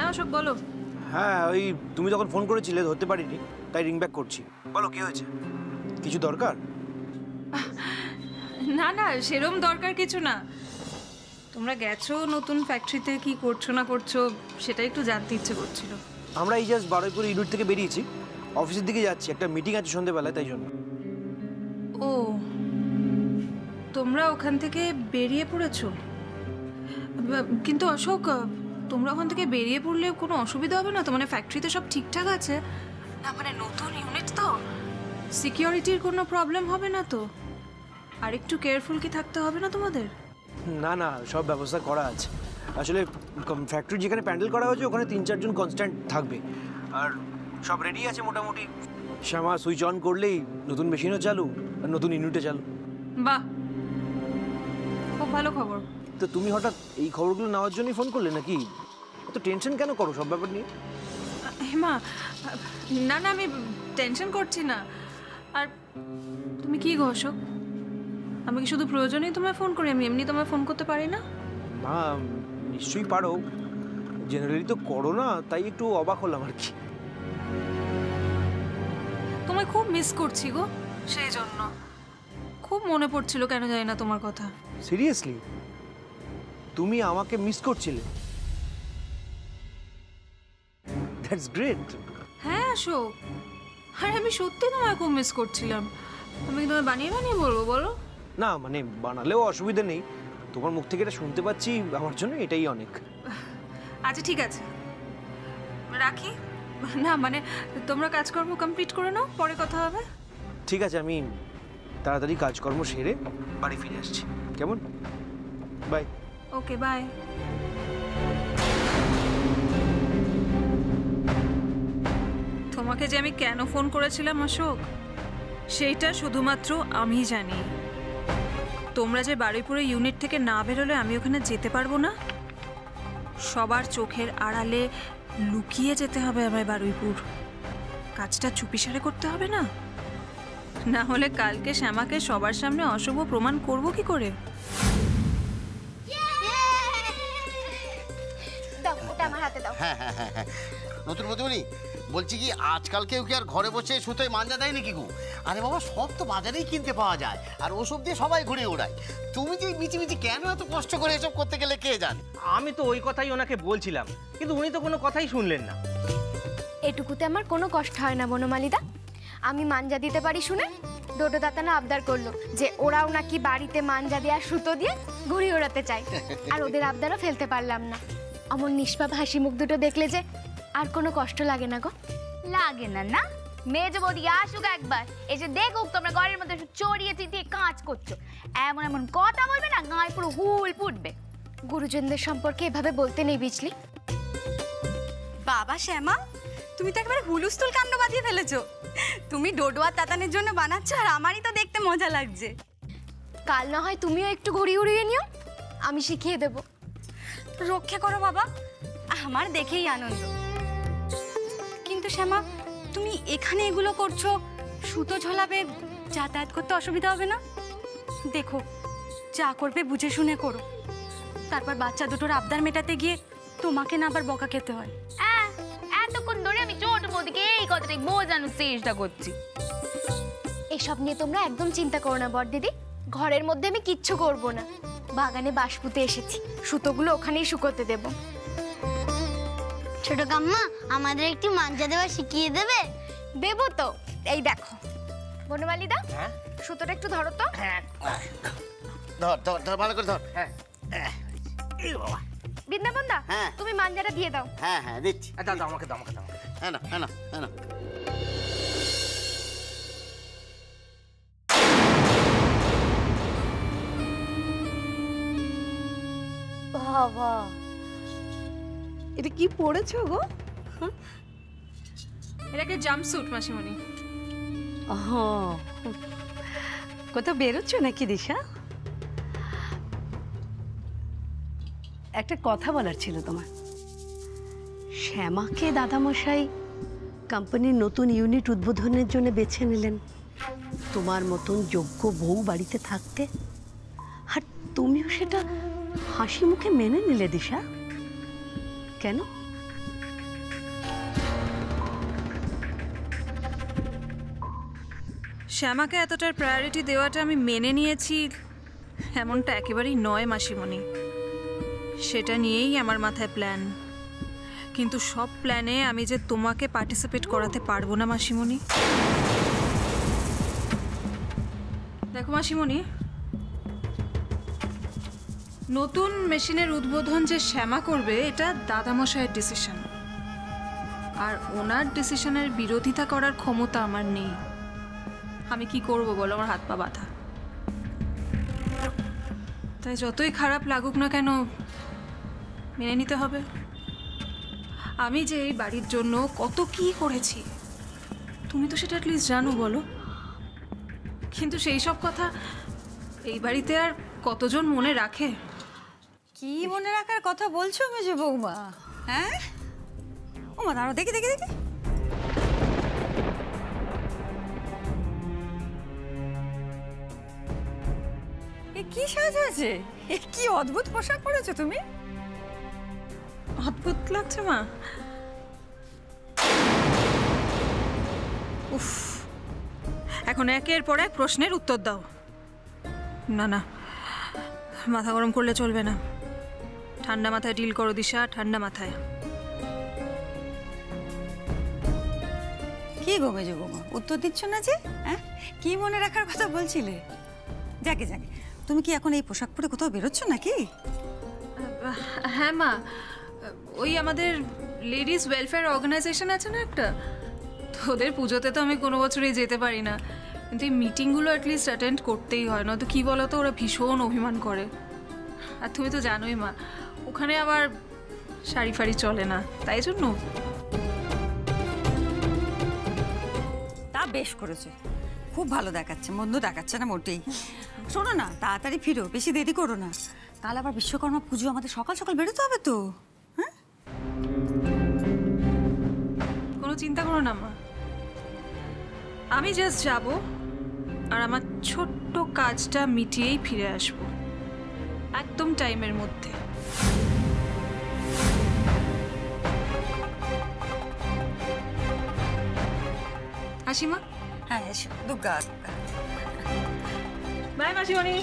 হ্যাঁ অশোক বলো। হ্যাঁ ওই তুমি তখন ফোন করেছিলে ধরতে পারিনি তাই রিং ব্যাক করছি। বলো কি হয়েছে? কিছু দরকার? না না সেরম দরকার কিছু না। তোমরা গেছো নতুন ফ্যাক্টরিতে কি করছ না করছ সেটা একটু জানতে ইচ্ছে করছিল। আমরা এই জাস্ট বারুইপুর ইউনিট থেকে বেরিয়েছি। অফিসের দিকে যাচ্ছি একটা মিটিং আছে সন্ধ্যেবেলায় তাই জন্য। ও তোমরা ওখান থেকে বেরিয়ে পড়েছো? কিন্তু অশোক তোমরা ওখান থেকে বেরিয়ে পড়লে কোনো অসুবিধা হবে না তো? মানে ফ্যাক্টরিতে সব ঠিকঠাক আছে? না মানে নতুন ইউনিট তো। সিকিউরিটির কোনো প্রবলেম হবে না তো? আর একটু কেয়ারফুল কি থাকতে হবে না তোমাদের? না না সব ব্যবস্থা করা আছে। আসলে ফ্যাক্টরি যেখানে প্যান্ডেল করা হয়েছে ওখানে তিন চারজন কনস্ট্যান্ট থাকবে। আর সব রেডি আছে মোটামুটি। শ্যামা সুইচ অন করলেই নতুন মেশিনও চালু আর নতুন ইউনিটে চালু। বাহ! খুব ভালো খবর। তো তুমি হঠাৎ এই খবরগুলো নেওয়ার জন্যই ফোন করলে নাকি? তো টেনশন কেন করো সব ব্যাপার নিয়ে? হেমা না না আমি টেনশন করছি না। আর তুমি কি গো অশোক? আমি কি শুধু প্রয়োজনেই তোমায় ফোন করি? আমি এমনি তোমায় ফোন করতে পারি না? না নিশ্চয়ই পারো। জেনারেলি তো করো না তাই একটু অবাক হলাম আর কি। তোমায় খুব মিস করছি গো সেই জন্য। খুব মনে পড়ছিল কেন জানি না তোমার কথা। সিরিয়াসলি তুমি আমাকে মিস করছিলে। দ্যাটস গ্রেট হ্যাঁ অশোক আরে আমি সত্যি তোমায় খুব মিস করছিলাম। আমি কি তোমায় বানিয়ে বানিয়ে বলব বলো? না মানে বানালেও অসুবিধা নেই। তোমার মুখ থেকে এটা শুনতে পাচ্ছি আমার জন্য এটাই অনেক। আচ্ছা ঠিক আছে। রাখি? না মানে তোমরা কাজকর্ম কমপ্লিট করে নাও পরে কথা হবে। ঠিক আছে আমি তাড়াতাড়ি কাজকর্ম সেরে বাড়ি ফিরে আসছি। কেমন? বাই ওকে বাই তোমাকে যে আমি কেন ফোন করেছিলাম অশোক সেইটা শুধুমাত্র আমি জানি। তোমরা যে বারুইপুরে ইউনিট থেকে না বেরোলে আমি ওখানে যেতে পারব না? সবার চোখের আড়ালে লুকিয়ে যেতে হবে আমায় বারুইপুর। কাজটা চুপিসারে করতে হবে না? না হলে কালকে শ্যামাকে সবার সামনে অশুভ প্রমাণ করব কি করে? হ্যাঁ হ্যাঁ হ্যাঁ হ্যাঁ। নতুন মধুমণি বলছি কি আজকাল কেউ কি আর ঘরে বসে সুতোয় মাঞ্জা দেয় নাকি গু? আরে বাবা সব তো বাজারেই কিনতে পাওয়া যায়। আর ওসব দিয়ে সবাই ঘুরে ওড়ায়। তুমি যে মিচি মিচি কেন এত কষ্ট করে এসব করতে গেলে কে জানে? আমি তো ওই কথাই ওনাকে বলছিলাম কিন্তু উনি তো কোনো কথাই শুনলেন না। এটুকুতে আমার কোনো কষ্ট হয় না বনমালিদা। আমি মাঞ্জা দিতে পারি শুনে ডোডো দাতানা আবদার করল যে ওরাও নাকি বাড়িতে মাঞ্জা দিয়ে আর সুতো দিয়ে ঘুড়ি ওড়াতে চায়। আর ওদের আবদারও ফেলতে পারলাম না। অমন নিষ্পাপ হাসি মুখ দুটো দেখলে যে আর কোনো কষ্ট লাগে না গো। লাগে না না? মেজ বৌদি আসুক একবার। এসে দেখুক তোমরা ঘরের মধ্যে চড়িয়ে চিটিয়ে কাজ করছ। এমন এমন কথা বলবে না গায়ে পুরো হুল ফুটবে। গুরুজনদের সম্পর্কে এভাবে বলতে নেই বিজলি। বাবা শ্যামা তুমি তো একেবারে হুলুস্থুল কাণ্ড বাঁধিয়ে ফেলেছো। তুমি ডোডোয়া তাতানের জন্য বানাচ্ছ আর আমারই তো দেখতে মজা লাগছে। কাল না হয় তুমিও একটু ঘুরিয়ে উড়িয়ে নিও। আমি শিখিয়ে দেব। রক্ষা করো বাবা। আমার দেখেই আনন্দ। কিন্তু শ্যামা তুমি এখানে এগুলো করছ সুতো ঝোলাবে যাতায়াত করতে অসুবিধা হবে না? দেখো যা করবে বুঝে শুনে করো। তারপর বাচ্চা দুটোর আবদার মেটাতে গিয়ে তোমাকে না আবার বকা খেতে হয়। হ্যাঁ এতক্ষণ ধরে আমি ছোট বৌদিকে এই কথাটাই বোঝানোর চেষ্টা করছি। এসব নিয়ে তোমরা একদম চিন্তা করো না বড়দিদি। ঘরের মধ্যে আমি কিচ্ছু করব না। বাগানে বাঁশ পুঁতে এসেছি। সুতোগুলো ওখানেই শুকোতে দেব। ছোট কাম্মা আমাদের একটি মাঞ্জা দেওয়া শিখিয়ে দেবে? দেবো তো। এই দেখো। বনমালিদা হ্যাঁ? সুতোটা একটু ধরো তো। ধর ধর ধর ভালো করে ধর। হ্যাঁ। বৃন্দাবন্দা হ্যাঁ। তুমি মাঞ্জাটা দিয়ে দাও। হ্যাঁ হ্যাঁ দিচ্ছি। দাও আমাকে দাও আমাকে দাও। হ্যাঁ না হ্যাঁ না হ্যাঁ না বাবা। এটা কি পড়েছো গো? এটাকে জাম্পস্যুট মাসিমণি। ও কোথাও বেরোচ্ছ নাকি দিশা? একটা কথা বলার ছিল তোমার। শ্যামাকে দাদামশাই কোম্পানির নতুন ইউনিট উদ্বোধনের জন্য বেছে নিলেন। তোমার মতন যোগ্য বউ বাড়িতে থাকতে। আর তুমিও সেটা হাসি মুখে মেনে নিলে, দিশা। কেন? শ্যামাকে এতটার প্রায়োরিটি দেওয়াটা আমি মেনে নিয়েছি, এমনটা একেবারেই নয়, মাসিমণি। সেটা নিয়েই আমার মাথায় প্ল্যান কিন্তু সব প্ল্যানে আমি যে তোমাকে পার্টিসিপেট করাতে পারব না, মাসিমণি। দেখো, মাসিমণি নতুন মেশিনের উদ্বোধন যে শ্যামা করবে, এটা দাদামশাইয়ের ডিসিশন আর ওনার ডিসিশনের বিরোধিতা করার ক্ষমতা আমার নেই। আমি কি করব বলো? আমার হাত পা বাঁধা। তাই যতই খারাপ লাগুক না কেন, মেনে নিতে হবে। আমি যে এই বাড়ির জন্য কত কি করেছি, তুমি তো সেটা অ্যাটলিস্ট জানো বলো। কিন্তু সেই সব কথা এই বাড়িতে আর কতজন মনে রাখে? কি মনে রাখার কথা বলছো মেজে বৌমা? হ্যাঁ? ও মা দাঁড়াও, দেখি দেখি দেখি। কি সাজ আছে কি অদ্ভুত পোশাক পরেছো তুমি? অদ্ভুত লাগছে, মা। উফ। এখন একের পর এক প্রশ্নের উত্তর দাও। না না, মাথা গরম করলে চলবে না। ঠান্ডা মাথায় ডিল করো দিশা ঠান্ডা মাথায়। কি গো মেজে বৌমা উত্তর দিচ্ছ না যে? হ্যাঁ? কি মনে রাখার কথা বলছিলে? যাকে যাকে। তুমি কি এখন এই পোশাক পরে কোথাও বেরোচ্ছ নাকি? হ্যাঁ মা ওই আমাদের লেডিস ওয়েলফেয়ার অর্গানাইজেশন আছে না একটা? তো ওদের পুজোতে তো আমি কোনো বছরই যেতে পারি না। কিন্তু এই মিটিংগুলো অ্যাটলিস্ট অ্যাটেন্ড করতেই হয় নয়তো কী বলো তো ওরা ভীষণ অভিমান করে। আর তুমি তো জানোই মা ওখানে আবার শাড়ি ফাড়ি চলে না তাই জন্য। তা বেশ করেছে। খুব ভালো দেখাচ্ছে মন্দ দেখাচ্ছে না মোটেই। শোনো না তাড়াতাড়ি ফিরো বেশি দেরি করো না। তাহলে আবার বিশ্বকর্মা পুজো আমাদের সকাল সকাল বেরোতে হবে তো? হ্যাঁ? কোনো চিন্তা করো না মা। আমি জাস্ট যাব আর আমার ছোট্ট কাজটা মিটিয়েই ফিরে আসব একদম টাইমের মধ্যে। হাসিমা হ্যাঁ এসো দুর্গা বাই মাসিমণি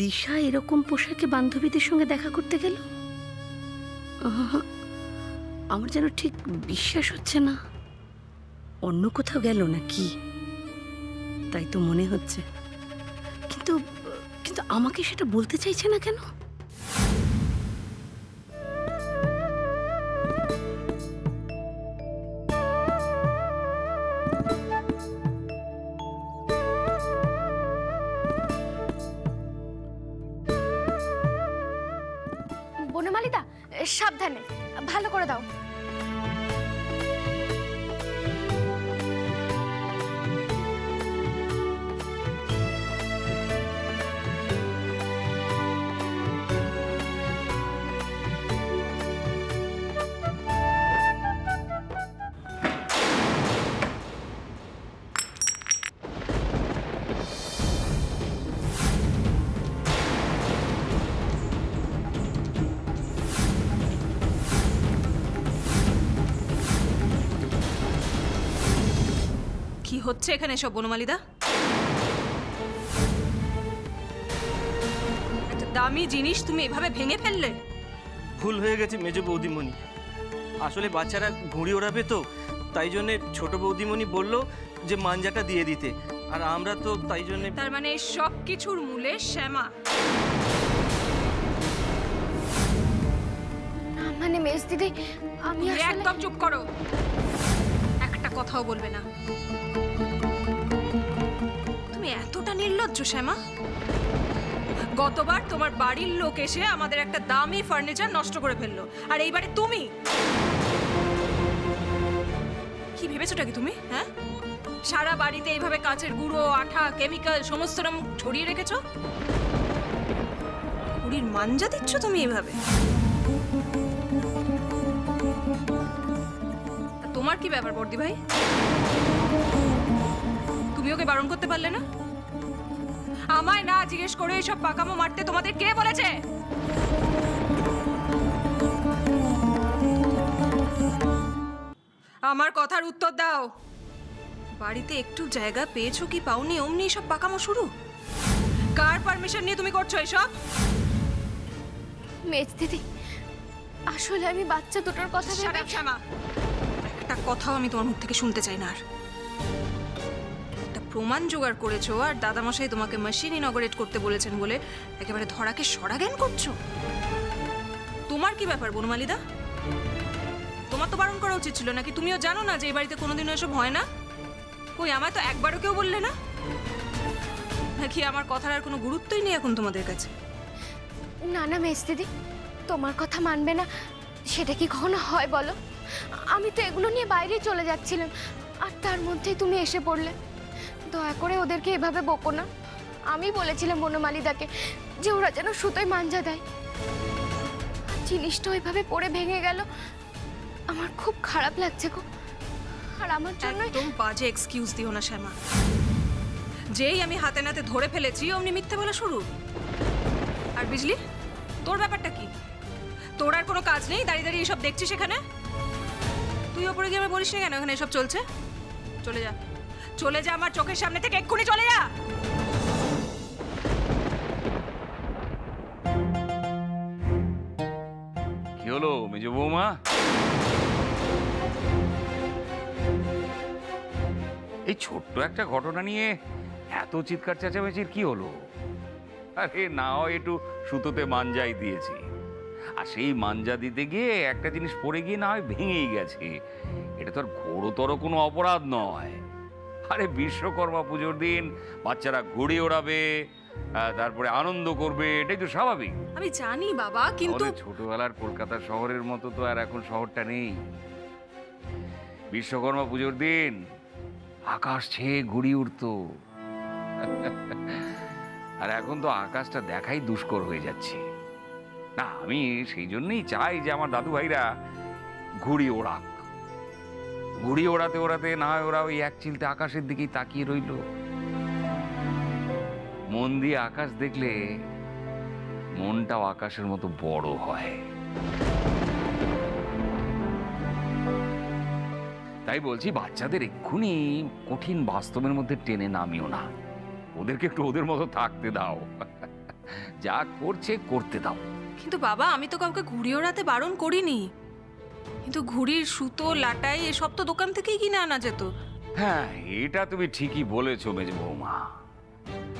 দিশা এরকম পোশাকে বান্ধবীদের সঙ্গে দেখা করতে গেল? আমার যেন ঠিক বিশ্বাস হচ্ছে না। অন্য কোথাও গেল না কি তাই তো মনে হচ্ছে। কিন্তু কিন্তু আমাকে সেটা বলতে চাইছে না কেন? হচ্ছে এখানে সব বনমালিদা? একটা দামি জিনিস তুমি এভাবে ভেঙে ফেললে? ভুল হয়ে গেছে মেজ বৌদিমণি। আসলে বাচ্চারা ঘুড়ি ওড়াবে তো তাই জন্যে ছোট বৌদিমণি বলল যে মাঞ্জাটা দিয়ে দিতে। আর আমরা তো তাই জন্যে তার মানে সব কিছুর মূলে শ্যামা। মানে মেজ দিদি আমি একদম চুপ করো। একটা কথাও বলবে না। তুমি এতটা নির্লজ্জ, শ্যামা। গতবার তোমার বাড়ির লোক এসে আমাদের একটা দামি ফার্নিচার নষ্ট করে ফেলল। আর এইবারে তুমি? কি ভেবেছোটা কি তুমি হ্যাঁ? সারা বাড়িতে এইভাবে কাঁচের গুঁড়ো, আঠা কেমিক্যাল সমস্ত রকম ছড়িয়ে রেখেছো? কুড়ির মাঞ্জা দিচ্ছ তুমি এভাবে? তোমার কি ব্যাপার, বর্দি ভাই? তুমি ওকে বারণ করতে পারলে না? আমায় না জিজ্ঞেস করে এইসব পাকামো মারতে তোমাদের কে বলেছে? আমার কথার উত্তর দাও। বাড়িতে একটু জায়গা পেয়েছ কি পাওনি? অমনি এসব পাকামো শুরু? কার পারমিশন নিয়ে তুমি করছ এসব? মেজ দিদি আসলে আমি বাচ্চা দুটোর কথা একটা কথাও আমি তোমার মুখ থেকে শুনতে চাই না আর। প্রমাণ জোগাড় করেছ আর দাদামশাই তোমাকে মেশিন ইনগরেট করতে বলেছেন বলে একেবারে ধরাকে সরা জ্ঞান করছ? তোমার কি ব্যাপার, বনমালিদা? তোমার তো বারণ করা উচিত ছিল নাকি? তুমিও জানো না যে এই বাড়িতে কোনোদিনও এসব হয় না? কই, আমায় তো একবারও কেউ বললে না? নাকি আমার কথার আর কোনো গুরুত্বই নেই এখন তোমাদের কাছে? না না মেজ দিদি, তোমার কথা মানবে না। সেটা কি কখনো হয় বলো? আমি তো এগুলো নিয়ে বাইরেই চলে যাচ্ছিলাম। আর তার মধ্যেই তুমি এসে পড়লে। দয়া করে ওদেরকে এভাবে বকো না। আমি বলেছিলাম বনমালিদাকে যে ওরা যেন সুতোয় মাঞ্জা দেয়। জিনিসটা ওইভাবে পড়ে ভেঙে গেল। আমার খুব খারাপ লাগছে গো। আর আমার জন্য একদম বাজে এক্সকিউজ দিও না শ্যামা। যেই আমি হাতে নাতে ধরে ফেলেছি, অমনি মিথ্যে বলা শুরু। আর বিজলি, তোর ব্যাপারটা কি? তোর আর কোনো কাজ নেই? দাঁড়িয়ে দাঁড়িয়ে এসব দেখছিস এখানে? তুই ওপরে গিয়ে আমি বলিস না কেন এখানে এসব চলছে? চলে যা। চলে যা আমার চোখের সামনে থেকে, এক্ষুনি চলে যা। কি হলো, মেজ বৌমা? এই ছোট্ট একটা ঘটনা নিয়ে এত চিৎকার চেঁচামেচির কি হলো? আরে না হয় একটু সুতোতে মাঞ্জাই দিয়েছি। আর সেই মাঞ্জা দিতে গিয়ে একটা জিনিস পড়ে গিয়ে না হয় ভেঙেই গেছে। এটা তো আর ঘোরতর কোনো অপরাধ নয়। আরে বিশ্বকর্মা পুজোর দিন বাচ্চারা ঘুড়ি ওড়াবে তারপরে আনন্দ করবে এটাই তো স্বাভাবিক। আমি জানি বাবা কিন্তু ছোটবেলার কলকাতা শহরের মতো তো আর এখন শহরটা নেই। বিশ্বকর্মা পুজোর দিন আকাশ ছেয়ে ঘুড়ি উঠতো আর এখন তো আকাশটা দেখাই দুষ্কর হয়ে যাচ্ছে। না আমি সেই জন্যই চাই যে আমার দাদু ভাইরা ঘুড়ি ওড়াক। ঘুড়ি ওড়াতে ওড়াতে না হয় ওরা ওই এক চিলতে আকাশের দিকেই তাকিয়ে রইল। মন দিয়ে আকাশ দেখলে মনটাও আকাশের মতো বড় হয়। তাই বলছি, বাচ্চাদের এক্ষুনি কঠিন বাস্তবের মধ্যে টেনে নামিও না। ওদেরকে একটু ওদের মতো থাকতে দাও। যা করছে, করতে দাও। কিন্তু বাবা, আমি তো কাউকে ঘুরিয়ে ওড়াতে বারণ করিনি। কিন্তু ঘুড়ির সুতো, লাটাই, এসব তো দোকান থেকেই কিনে আনা যেত। হ্যাঁ এটা তুমি ঠিকই বলেছ মেজ বৌমা।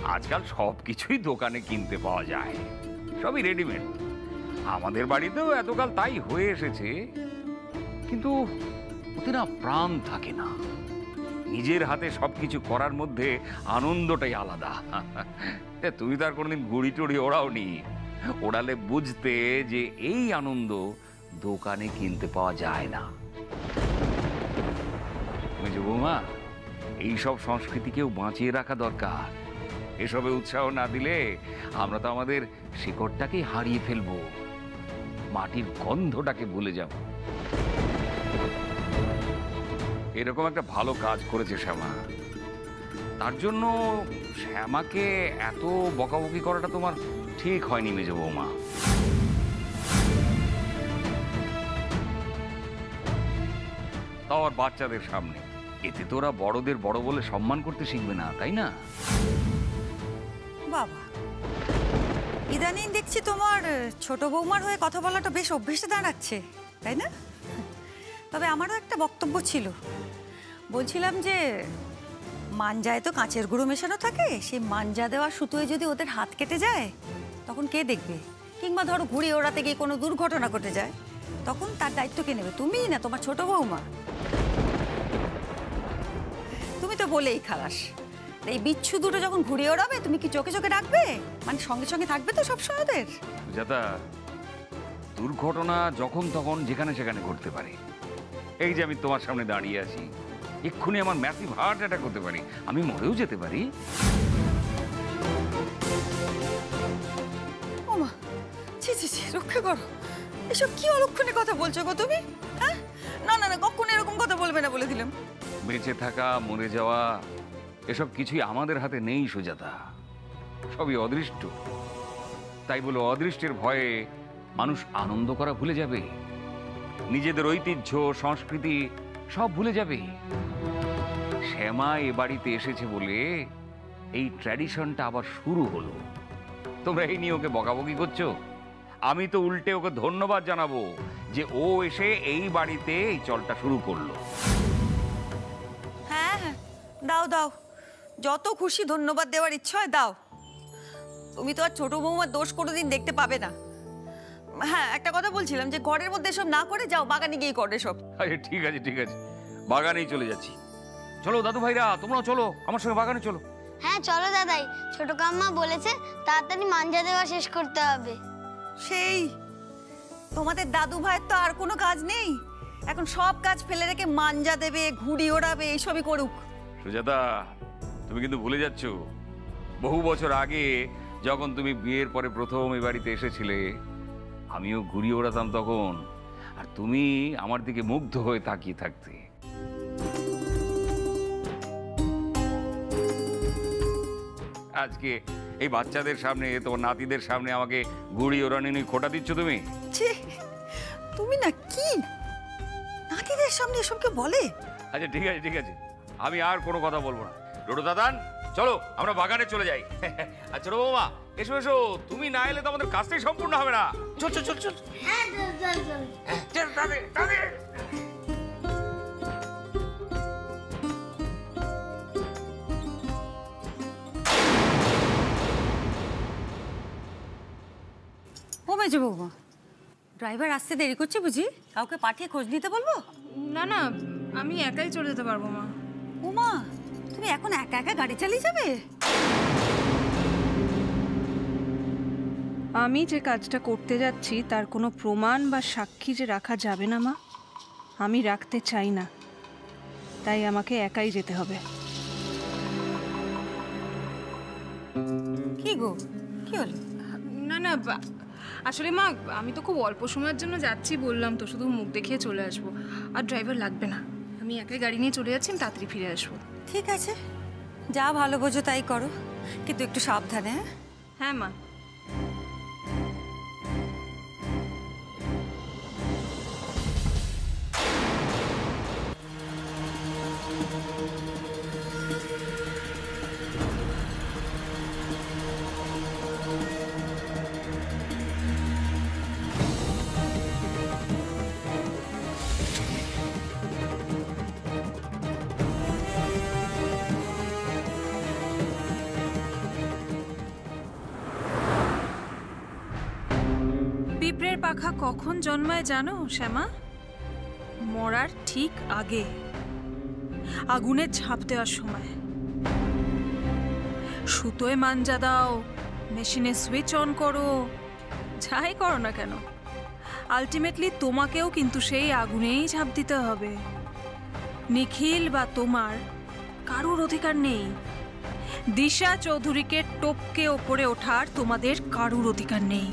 আজকাল সব কিছুই দোকানে কিনতে পাওয়া যায়। সবই রেডিমেড আমাদের বাড়িতেও এতকাল তাই হয়ে এসেছে। কিন্তু ওতে না প্রাণ থাকে না। নিজের হাতে সবকিছু করার মধ্যে আনন্দটাই আলাদা। তুমি তো আর কোনোদিন ঘুড়ি টুড়ি ওড়াওনি। ওড়ালে বুঝতে যে এই আনন্দ দোকানে কিনতে পাওয়া যায় না। মেজো বৌমা? এইসব সংস্কৃতিকেও বাঁচিয়ে রাখা দরকার। এসবে উৎসাহ না দিলে আমরা তো আমাদের শিকড়টাকেই হারিয়ে ফেলব। মাটির গন্ধটাকে ভুলে যাব। এরকম একটা ভালো কাজ করেছে শ্যামা। তার জন্য শ্যামাকে এত বকাবকি করাটা তোমার ঠিক হয়নি মেজো বৌমা। তাও আর বাচ্চাদের সামনে। এতে তো ওরা বড়দের বড় বলে সম্মান করতে শিখবে না, তাই না? বাবা, ইদানিং দেখছি তোমার ছোট বৌমার হয়ে কথা বলাটা বেশ অভ্যেসে দাঁড়াচ্ছে, তাই না? তবে আমারও একটা বক্তব্য ছিল। বলছিলাম যে, মাঞ্জায় তো কাঁচের গুঁড়ো মেশানো থাকে, সেই মাঞ্জা দেওয়া সুতোয় যদি ওদের হাত কেটে যায়, তখন কে দেখবে? কিংবা ধরো ঘুড়ি ওড়াতে গিয়ে কোনো দুর্ঘটনা ঘটে যায়, তখন তার দায়িত্ব কে নেবে? তুমি না, তোমার ছোট বৌমা। তুমি তো বলেই খালাস। এই বিচ্ছু দুটো যখন ঘুরে ওড়াবে তুমি কি চোখে চোখে রাখবে মানে সঙ্গে সঙ্গে থাকবে তো সবসময় ওদের সুজাতা দুর্ঘটনা যখন তখন যেখানে সেখানে ঘটতে পারে। এই যে আমি তোমার সামনে দাঁড়িয়ে আছি এক্ষুনি আমার ম্যাসিভ হার্ট অ্যাটাক হতে পারি। আমি মরেও যেতে পারি। ওমা ছি ছি ছি রক্ষা করো। এসব কি অলক্ষণে কথা বলছো গো তুমি? হ্যাঁ? না না না কখনো এরকম কথা বলবে না বলে দিলাম। বেঁচে থাকা, মরে যাওয়া, এসব কিছুই আমাদের হাতে নেই সুজাতা। সবই অদৃষ্ট। তাই বলে অদৃষ্টের ভয়ে মানুষ আনন্দ করা ভুলে যাবে। নিজেদের ঐতিহ্য, সংস্কৃতি সব ভুলে যাবে। শ্যামা এ বাড়িতে এসেছে বলে এই ট্র্যাডিশনটা আবার শুরু হলো। তোমরা এই নিয়ে ওকে বকাবকি করছ? আমি তো উল্টে ওকে ধন্যবাদ জানাব যে ও এসে এই বাড়িতে এই চলটা শুরু করল। দাও দাও। যত খুশি ধন্যবাদ দেওয়ার ইচ্ছা হয় দাও। তুমি তো আর ছোট বৌমার দোষ কোনোদিন দেখতে পাবে না। হ্যাঁ একটা কথা বলছিলাম যে ঘরের মধ্যে সব না করে যাও বাগানে গিয়ে করে সব আরে ঠিক আছে ঠিক আছে। বাগানেই চলে যাচ্ছি। চলো দাদু ভাইরা তোমরাও চলো। আমার সঙ্গে বাগানে চলো। হ্যাঁ চলো দাদাই। ছোট কাম্মা বলেছে তাড়াতাড়ি মাঞ্জা দেওয়া শেষ করতে হবে। সেই। তোমাদের দাদু ভাইয়ের তো আর কোনো কাজ নেই। এখন সব কাজ ফেলে রেখে মাঞ্জা দেবে ঘুড়ি ওড়াবে এইসবই করুক। সুজাতা তুমি কিন্তু ভুলে যাচ্ছ। বহু বছর আগে যখন তুমি বিয়ের পরে প্রথম এই বাড়িতে এসেছিলে আমিও ঘুরি ওড়াতাম তখন। আর তুমি আমার দিকে মুগ্ধ হয়ে তাকিয়ে থাকতে। আজকে এই বাচ্চাদের সামনে তোমার নাতিদের সামনে আমাকে ঘুড়ি ওড়ানি নিয়ে খোটা দিচ্ছ তুমি? তুমি না কি? নাতিদের সামনে এসবকে বলে? আচ্ছা ঠিক আছে ঠিক আছে। আমি আর কোনো কথা বলব না। ডোডো দাদান চলো আমরা বাগানে চলে যাই। আচ্ছা ছোট বৌমা এসো এসো তুমি না এলে তো আমাদের কাজটাই সম্পূর্ণ হবে না। চল চল চল চল। হ্যাঁ চল চল চল। চল, তাড়াতাড়ি, তাড়াতাড়ি। ও মেজো বৌমা ড্রাইভার আসতে দেরি করছে বুঝি? কাউকে পাঠিয়ে খোঁজ নিতে বলব? না না আমি একাই চলে যেতে পারব মা। ওমা তুমি এখন একা একা গাড়ি চালিয়ে যাবে? আমি যে কাজটা করতে যাচ্ছি তার কোনো প্রমাণ বা সাক্ষী যে রাখা যাবে না মা আমি রাখতে চাই না। তাই আমাকে একাই যেতে হবে। কি গো? কি হলো? না না আসলে মা আমি তো খুব অল্প সময়ের জন্য যাচ্ছি বললাম তো শুধু মুখ দেখিয়ে চলে আসব। আর ড্রাইভার লাগবে না। আমি একাই গাড়ি নিয়ে চলে যাচ্ছি আমি তাড়াতাড়ি ফিরে আসব। ঠিক আছে। যা ভালো বোঝো তাই করো। কিন্তু একটু সাবধানে হ্যাঁ? হ্যাঁ মা। পাখা কখন জন্মায় জানো, শ্যামা? মরার ঠিক আগে। আগুনে ঝাঁপ দেওয়ার সময়। সুতোয় মাঞ্জা দাও, মেশিনে সুইচ অন করো। যাই করো না কেন আলটিমেটলি তোমাকেও কিন্তু সেই আগুনেই ঝাঁপ দিতে হবে। নিখিল বা তোমার কারুর অধিকার নেই। দিশা চৌধুরীকে টপকে ওপরে ওঠার তোমাদের কারুর অধিকার নেই।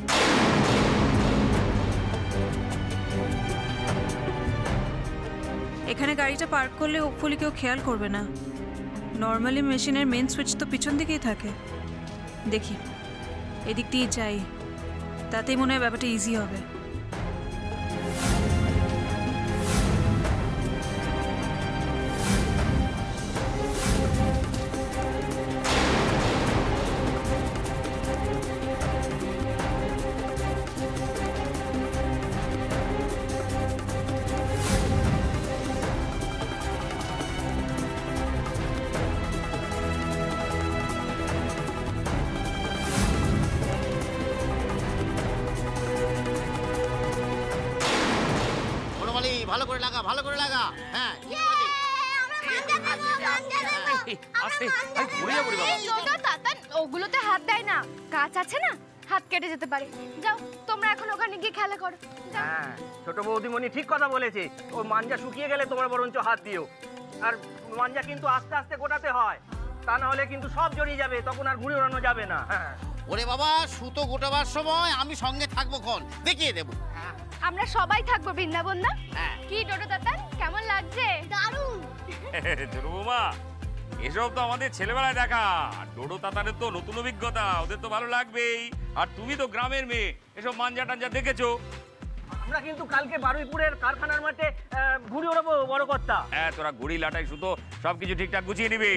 এখানে গাড়িটা পার্ক করলে হোপফুলি কেউ খেয়াল করবে না। নর্মালি মেশিনের মেন সুইচ তো পিছন দিকেই থাকে। দেখি। এদিক দিয়ে যাই। তাতেই মনে হয় ব্যাপারটা ইজি হবে। লাগা ভালো করে লাগা। হ্যাঁ তাতান ওগুলোতে হাত দেয় না। গাছ আছে না হাত কেটে যেতে পারে। যাও তোমরা এখন ওখানে গিয়ে খেলা করো। হ্যাঁ ছোট বৌদিমণি ঠিক কথা বলেছে। ও মাঞ্জা শুকিয়ে গেলে তোমার বরঞ্চ হাত দিও। আর মাঞ্জা কিন্তু আস্তে আস্তে গোটাতে হয়। তা না হলে কিন্তু সব জড়িয়ে যাবে তখন আর ঘুরে ওড়ানো যাবে না। হ্যাঁ। ওরে বাবা সুতো গোটাবার সময় আমি সঙ্গে থাকব ক্ষণ দেখিয়ে দেবো। আমরা সবাই থাকব বৃন্দাবন না? হ্যাঁ। কি টোটো তাতান কেমন লাগছে? দারুণ। ছোট বৌমা এসব তো আমাদের ছেলেবেলায় দেখা। আর ডোডো তাতারের তো নতুন অভিজ্ঞতা ওদের তো ভালো লাগবেই। আর তুমি তো গ্রামের মেয়ে এসব মাঞ্জা টাঞ্জা দেখেছ? আমরা কিন্তু কালকে বারুইপুরের কারখানার মাঠে ঘুড়ি ওড়াবো বড় কর্তা। হ্যাঁ তোরা ঘুড়ি লাটাই সুতো সব কিছু ঠিকঠাক গুছিয়ে নিবি।